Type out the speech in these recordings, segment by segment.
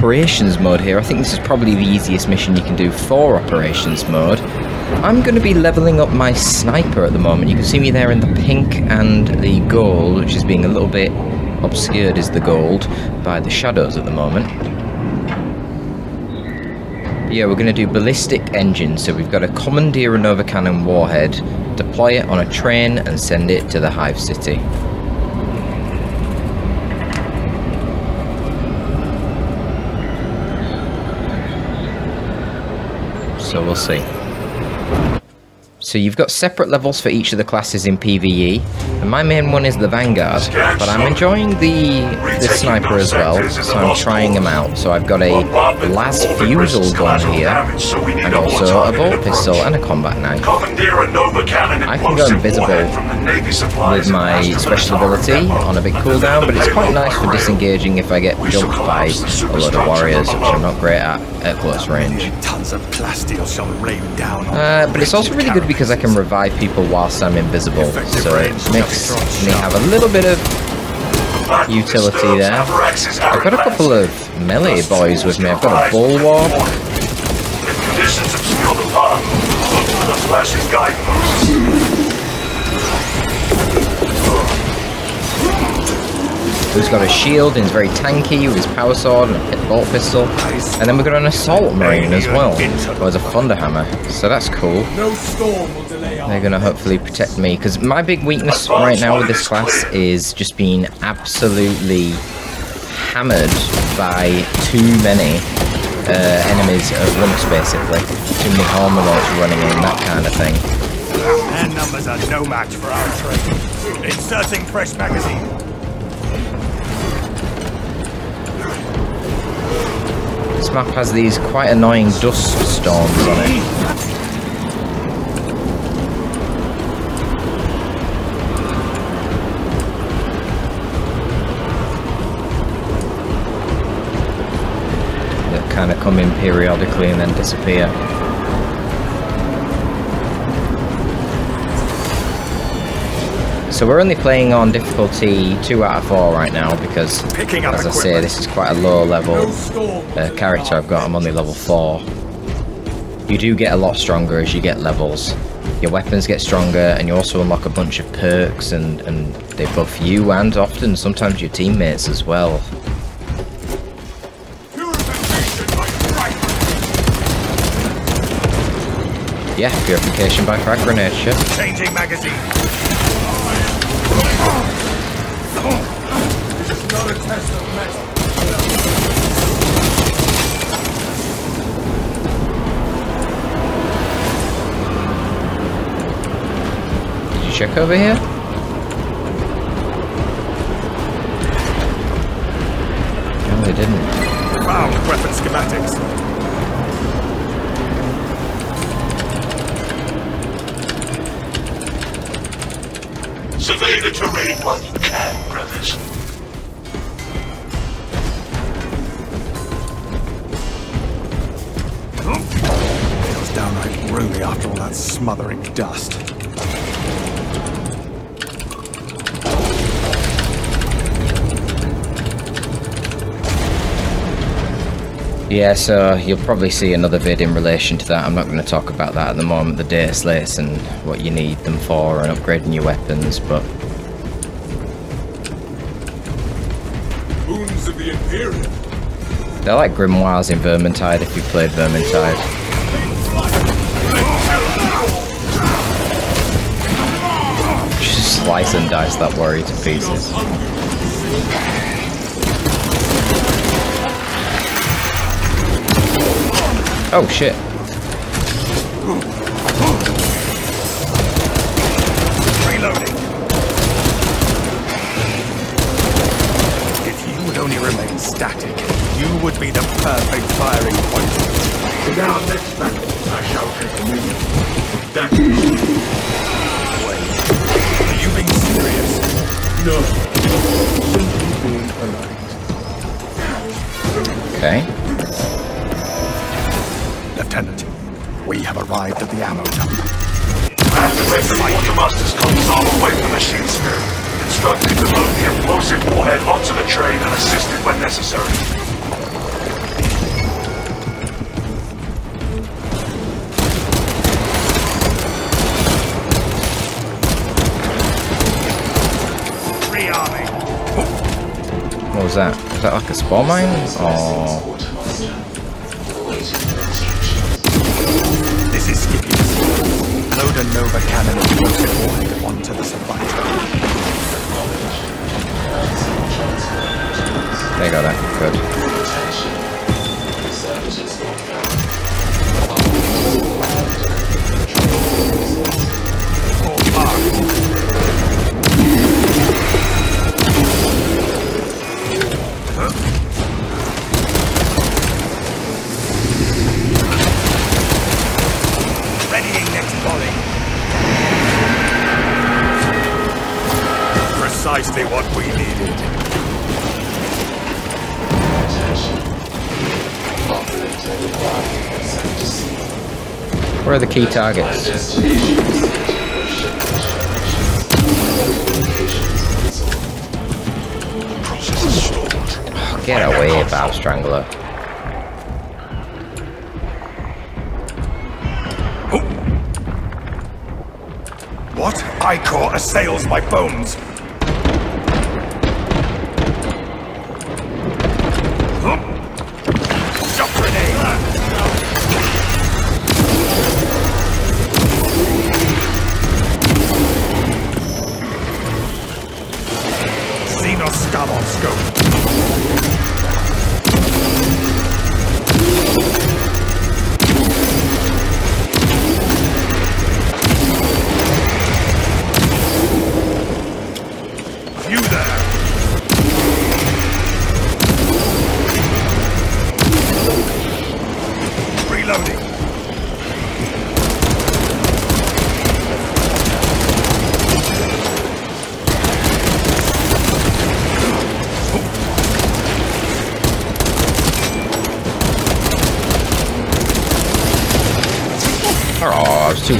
operations mode here. I think this is probably the easiest mission you can do for operations mode. I'm going to be leveling up my sniper at the moment. You can see me there in the pink and the gold, which is being a little bit obscured is the gold by the shadows at the moment. Yeah, we're going to do ballistic engine. So we've got a commandeer a Nova Cannon warhead, deploy it on a train, and send it to the Hive City. So we'll see. So you've got separate levels for each of the classes in PvE, and my main one is the Vanguard, but I'm enjoying the, the Sniper as well, so I'm trying them out. So I've got a Las Fusil gun here, and also a bolt pistol and a combat knife. I can go invisible with my special ability on a big cooldown, but it's quite nice for disengaging if I get jumped by a load of warriors, which I'm not great at at close range. Uh, but it's also really good because I can revive people whilst I'm invisible, so it makes me have a little bit of utility there. I've got a couple of melee boys with me. I've got a bulwark. Who's got a shield and is very tanky with his power sword and a pit bolt pistol. And then we've got an assault marine as well, who has a thunder hammer. So that's cool. They're going to hopefully protect me, because my big weakness right now with this class is just being absolutely hammered by too many uh, enemies at once, basically. Too many armor running in, that kind of thing. Their numbers are no match for our trade. Inserting fresh magazine. This map has these quite annoying dust storms on it. That kind of come in periodically and then disappear. So we're only playing on difficulty 2 out of 4 right now because, as I say, this is quite a low level uh, character I've got. I'm only level 4. You do get a lot stronger as you get levels. Your weapons get stronger and you also unlock a bunch of perks and, and they buff you and often sometimes your teammates as well. Yeah, purification by frag grenade, shit. Changing magazine. Did you check over here? No, they didn't. Found weapon schematics. Survey the terrain while you can, brothers. Feels downright roomy after all that smothering dust. Yeah, so you'll probably see another vid in relation to that. I'm not going to talk about that at the moment, the data slates and what you need them for and upgrading your weapons, but... Boons of the Imperium. They're like grimoires in Vermintide if you played Vermintide. Just slice and dice that warrior to pieces. Oh shit. Reloading. If you would only remain static, you would be the perfect firing point. In our next battle, I shall take dominion. That Wait, are you being serious? no. Simply being alive. Okay. Lieutenant. We have arrived at the ammo dump. Activate the quartermaster's comms arm away from the machine spirit. Instructed to load the explosive warhead onto the train and assist it when necessary. What was that? Is that like a spawn mine? Or... Nova cannon and it onto the supply truck. they got it. Good. Precisely what we needed. Where are the key targets? Oh, get away, Bob Strangler. What? Icor assails my bones.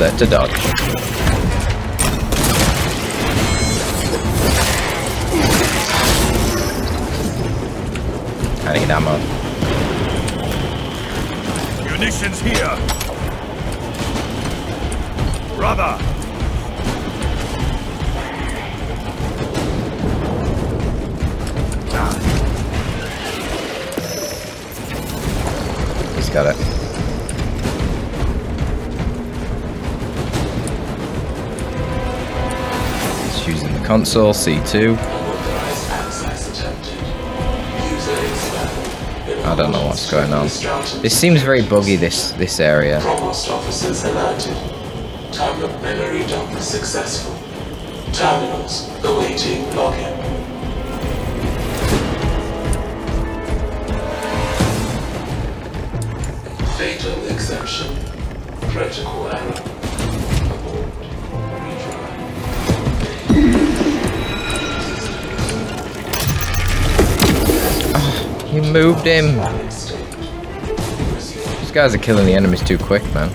I was too late to dodge. I need ammo. Munitions here. Brother. He's got it. Console, C2. I don't know what's going on. This seems very buggy, this this area. Provost officers alerted. Tablet memory dump successful. Terminals awaiting login. Fatal exception. Critical error. Moved him. These guys are killing the enemies too quick, man.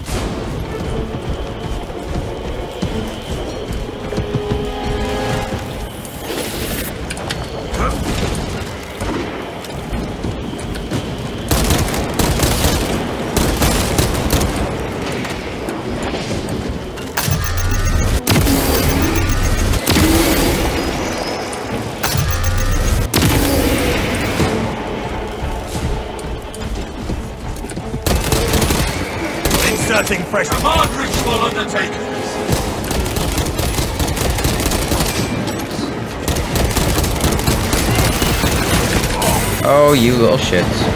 Inserting fresh. Command ritual undertaken. Oh, you little shits.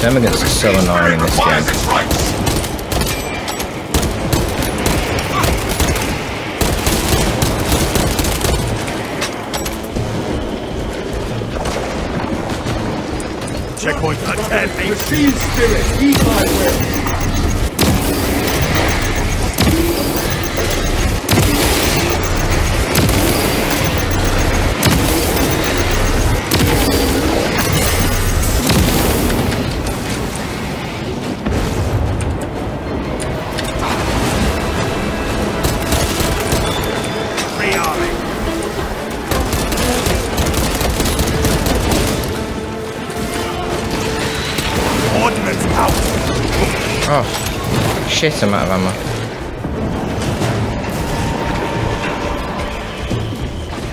Sam against is so annoying in this game. Checkpoint attack. Machine spirit, eat my way. Oh, shit, I'm out of ammo.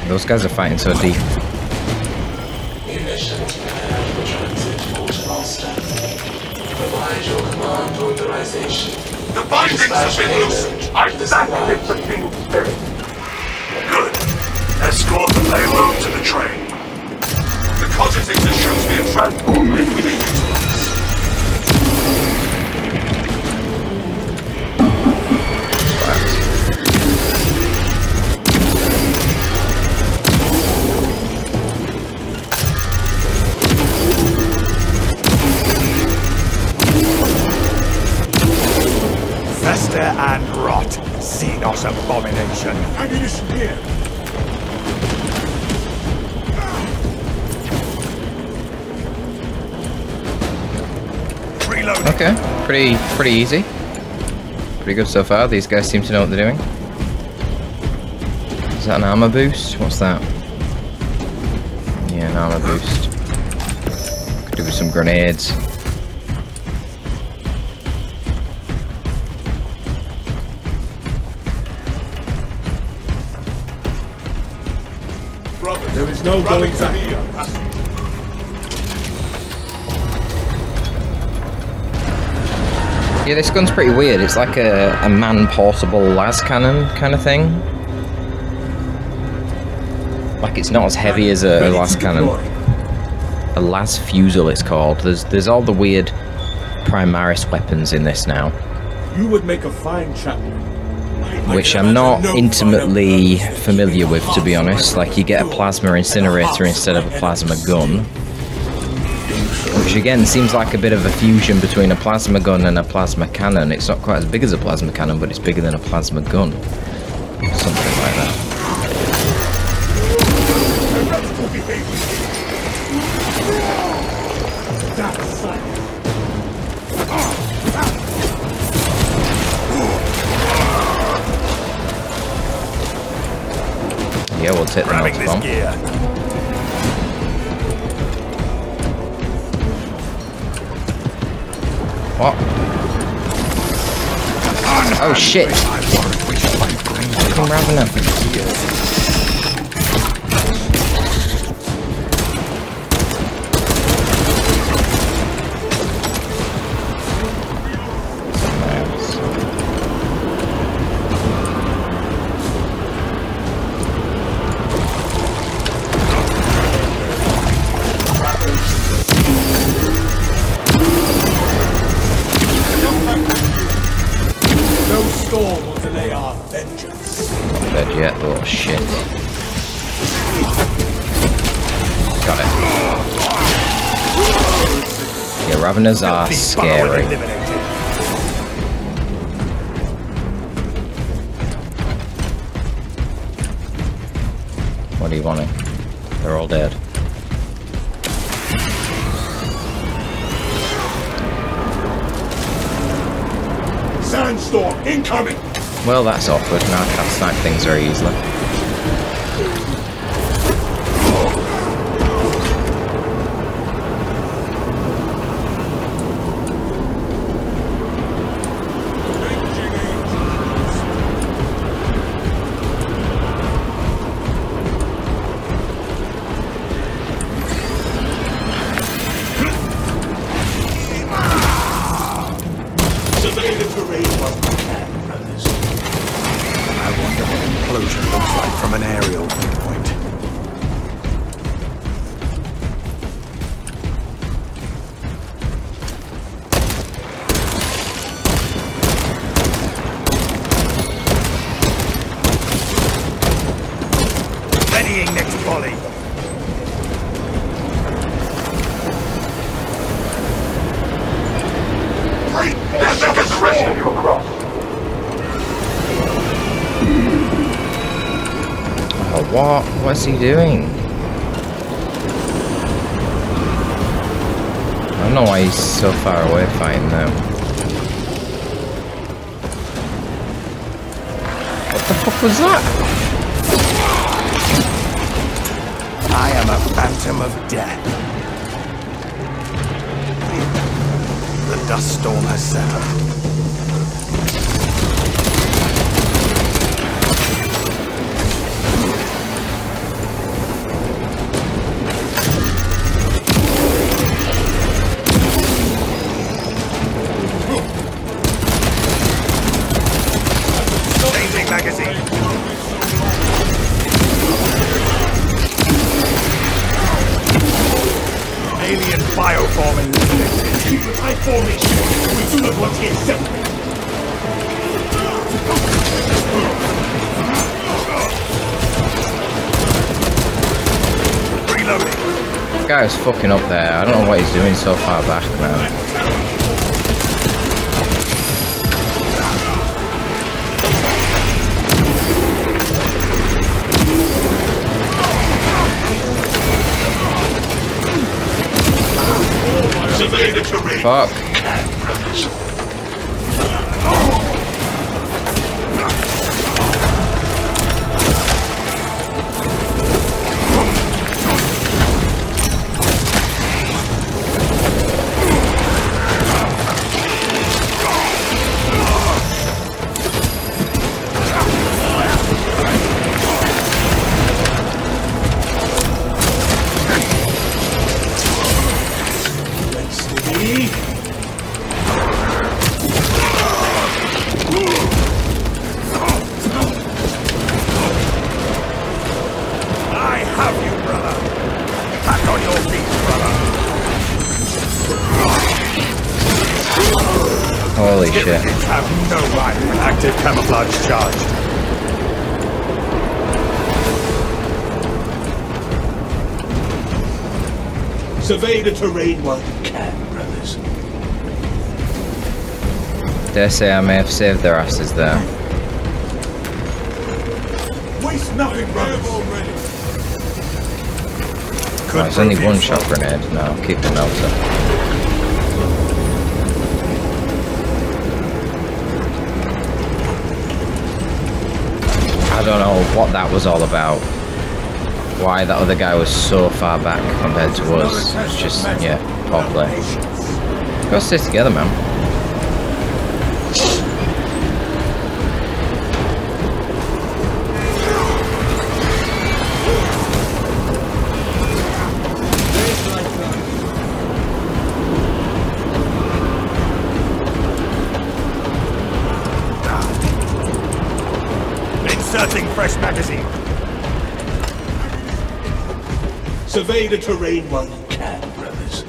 Those guys are fighting so deep. The bindings have been loosened. I thank the King Spirit. Good. Escort the payload to the train. The Cogitator shows me a transport link with Xenos abomination. Ammunition here. Reloading. Okay, pretty pretty easy. Pretty good so far. These guys seem to know what they're doing. Is that an armor boost? What's that? Yeah, an armor boost. Could do with some grenades. No going back. Yeah, this gun's pretty weird. It's like a, a man-portable las cannon kind of thing. Like it's not as heavy as a, a las cannon. A las fusil, it's called. There's there's all the weird Primaris weapons in this now, You would make a fine chaplain. Which I'm not intimately familiar with, to be honest. Like you get a plasma incinerator instead of a plasma gun. Which again seems like a bit of a fusion between a plasma gun and a plasma cannon. It's not quite as big as a plasma cannon, but it's bigger than a plasma gun. Something like Yeah, we'll take the bomb. gear. What? Oh shit! Fucking Ravener. No Are uh, scary. What are you wanting? They're all dead. Sandstorm incoming! Well, that's awkward. Now I can't snipe things very easily. He doing? I don't know why he's so far away fighting them. What the fuck was that? I am a phantom of death. The dust storm has settled. Formation. We. Guy's fucking up there. I don't know what he's doing so far back, man. Fuck. Shit. Have no right for an active camouflage charge. Survey the terrain while you can, brothers. Dare say I may have saved their asses there. Waste nothing, brothers. Oh, it's only one shot grenade. No, I'll keep the melter. I don't know what that was all about. Why that other guy was so far back compared to us. It's just, yeah, poor play. Gotta stay together, man. Inserting fresh magazine. Survey the terrain while you can, brothers.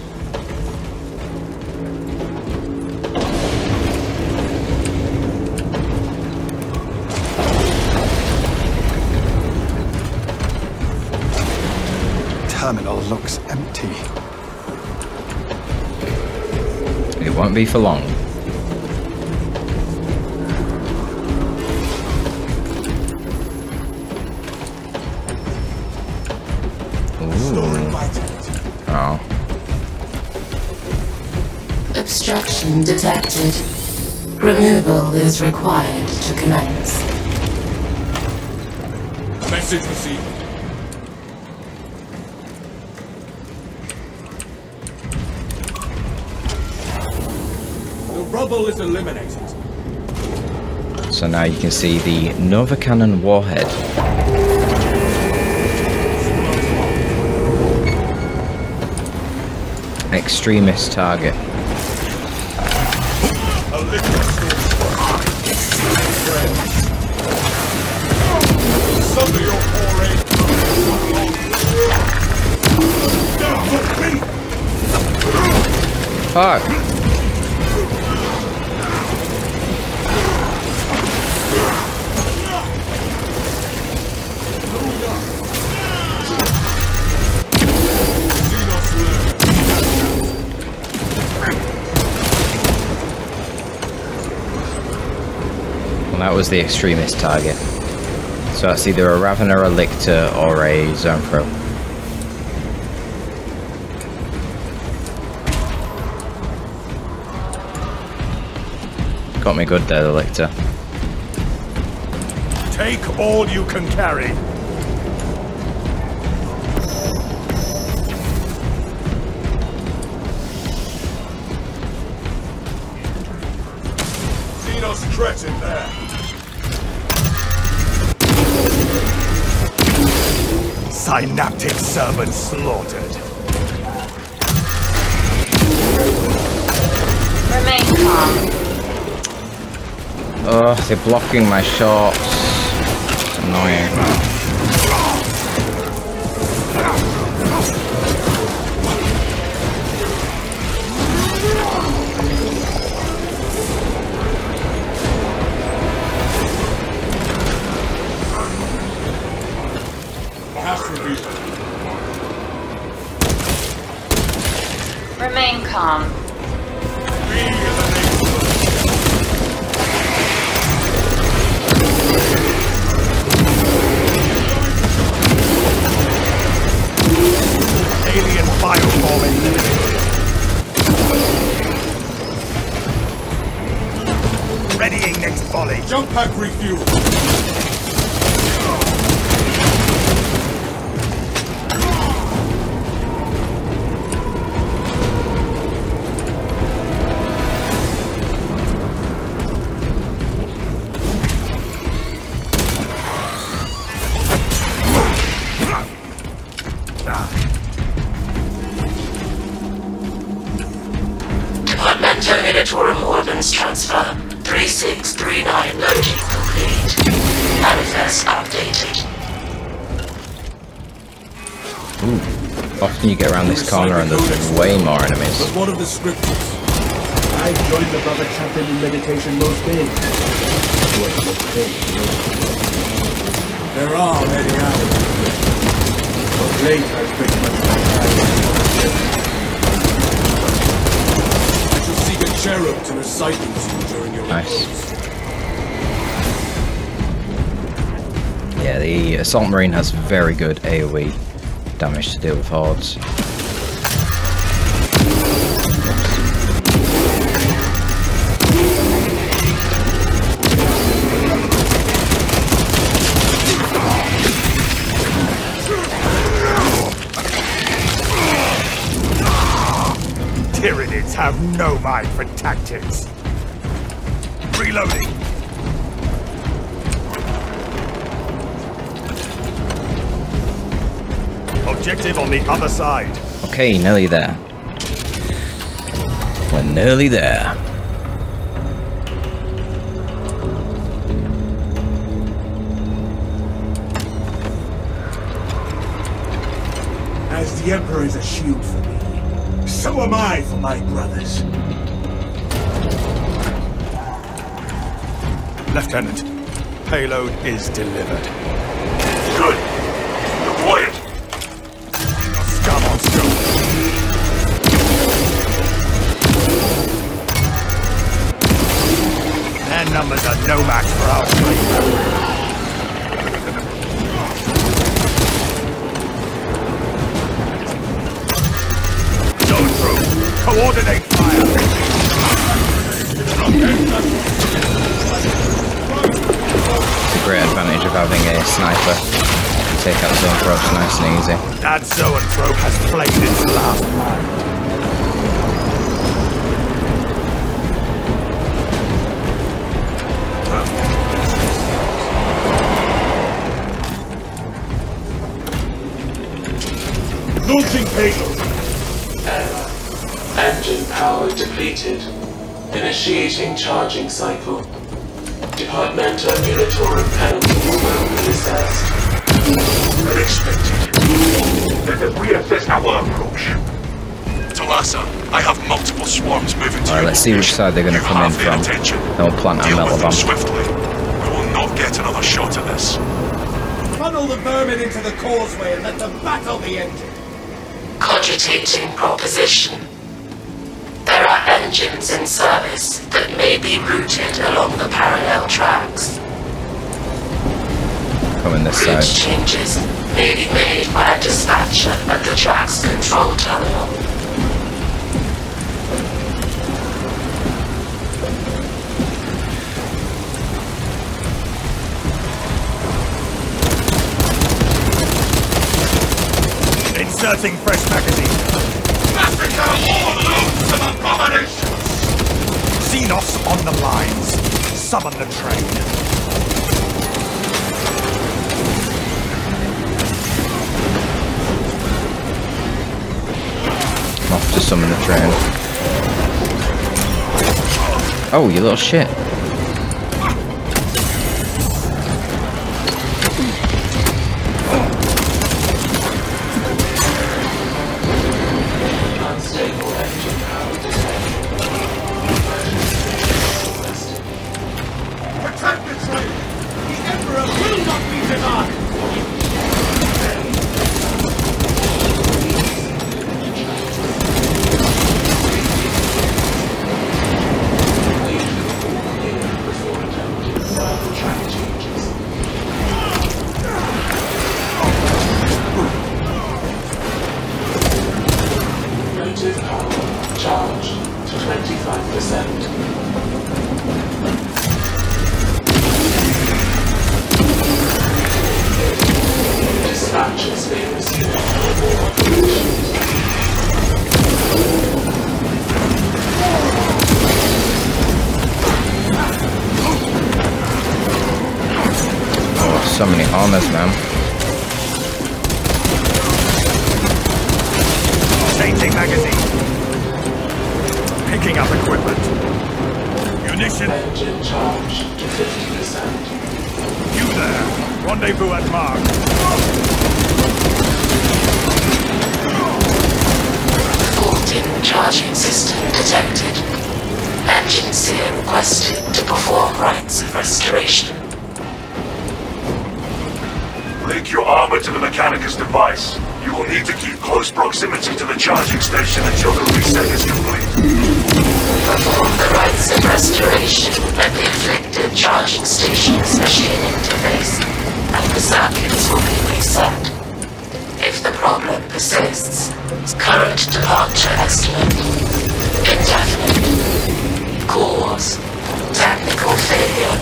Terminal looks empty. It won't be for long. Obstruction detected. Removal is required to commence. Message received. The rubble is eliminated. So now you can see the Nova Cannon warhead. Extremist target. A storm. Sunder your foray. Was the extremist target. So that's either a Ravener, a Lictor, or a Zoanthrope. Got me good there, the Lictor. Take all you can carry. Xenos threat in there. Synaptic servant slaughtered. Remain calm. Ugh, they're blocking my shots. It's annoying. Remain calm. Be in the name. Alien bioform eliminated. Readying next volley. Jump pack refuel. Often you get around this corner and there's way more enemies. But what of the scriptures? I joined the Brother Champion in meditation most days. Was the faith There are many hours. Of late, I've spent much my time I shall seek a cherub to recite them to you during your Nice. repose. Yeah, the Assault Marine has very good AoE damage to deal with hordes. Tyranids have no mind for tactics. Reloading. Objective on the other side. Okay, nearly there. We're nearly there. As the Emperor is a shield for me, so am I for my brothers. Lieutenant, payload is delivered. Good. Numbers are no match for our fleet. Coordinate fire. It's a great advantage of having a sniper. Take out approach nice and easy. That zoanthrope has played its last Launching payload. Error. Engine power depleted. Initiating charging cycle. Departmento Munitorum penalties will be assessed. Unexpected. Let us reassess our approach. Talassa, I have multiple swarms moving to Alright, let's see which side they're gonna come in from. attention. Then we'll plant our Deal metal with them bomb. swiftly. We will not get another shot at this. Funnel the vermin into the causeway and let the battle be ended. Cogitating proposition. There are engines in service that may be routed along the parallel tracks. coming this Route side. changes may be made by a dispatcher at the track's control terminal. Inserting fresh magazine. Massacre all loathsome abominations! Xenos on the lines. Summon the train. I'm off to summon the train. Oh, you little shit. Will not Engine to 50%. You there. Rendezvous at Mark. Fault in charging system detected. Enginseer requested to perform rites of restoration. Link your armor to the Mechanicus device. You will need to keep close proximity to the charging station until the reset is complete. Perform the rites of restoration at the afflicted charging station's machine interface, and the circuits will be reset. If the problem persists, current departure estimate indefinite. Cause technical failure.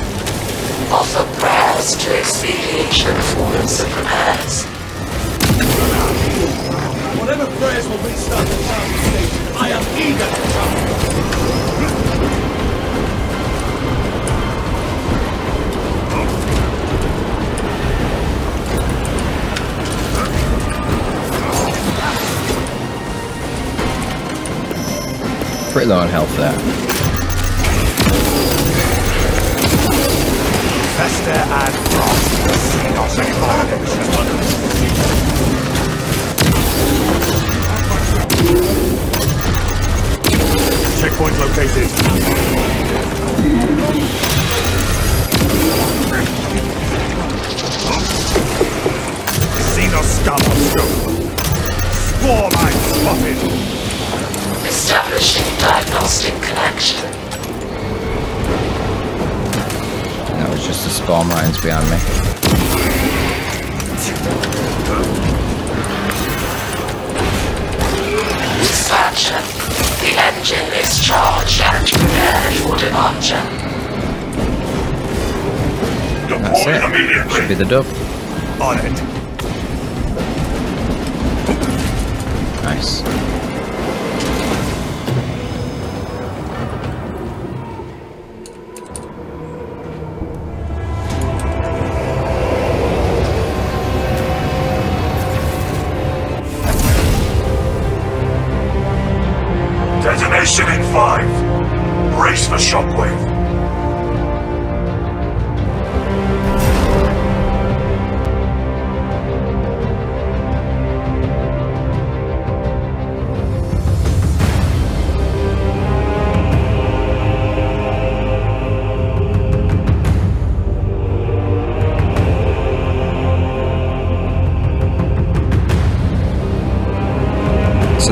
Offer prayers to expedite the performance of repairs. Whatever prayers will restart the charging station, I am eager to try. Pretty low on health there. Fester and Frost. Xenos abomination. Checkpoint located. Xenos scum on scope. Spore mine spotted. Establishing diagnostic connection. That was just the spawn mines behind me. Dispatcher, the engine is charged and prepared for departure. That's Deploy it. Should be the dub. On it. Nice.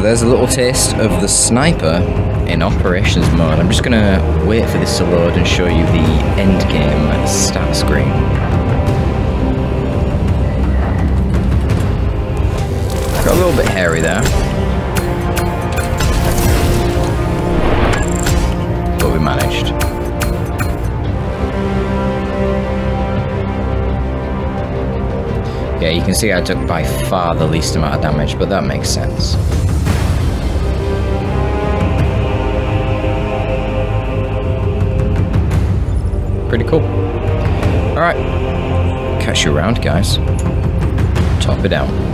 there's a little taste of the sniper in operations mode. I'm just going to wait for this to load and show you the end game stat screen. Got a little bit hairy there. But we managed. Yeah, you can see I took by far the least amount of damage, but that makes sense. Pretty cool. Alright. Catch you around, guys. Top it down.